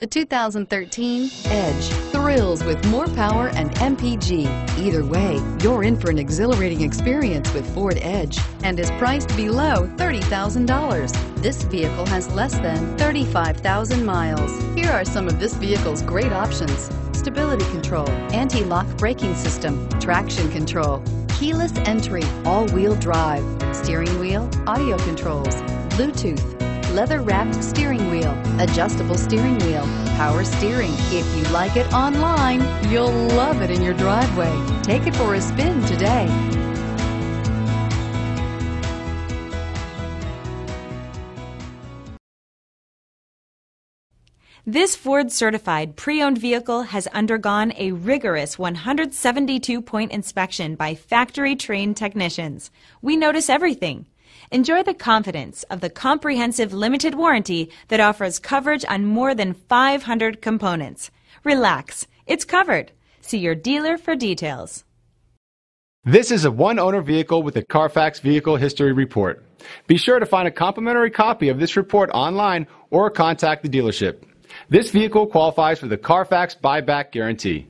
The 2013 Edge thrills with more power and MPG. Either way, you're in for an exhilarating experience with Ford Edge and is priced below $30,000. This vehicle has less than 35,000 miles. Here are some of this vehicle's great options. Stability control, anti-lock braking system, traction control, keyless entry, all-wheel drive, steering wheel, audio controls, Bluetooth, leather-wrapped steering wheel, adjustable steering wheel, power steering. If you like it online, you'll love it in your driveway. Take it for a spin today. This Ford certified pre owned vehicle has undergone a rigorous 172 point inspection by factory trained technicians. We notice everything Enjoy the confidence of the comprehensive limited warranty that offers coverage on more than 500 components. Relax, it's covered. See your dealer for details. This is a one owner vehicle with a Carfax Vehicle History Report. Be sure to find a complimentary copy of this report online or contact the dealership. This vehicle qualifies for the Carfax buyback guarantee.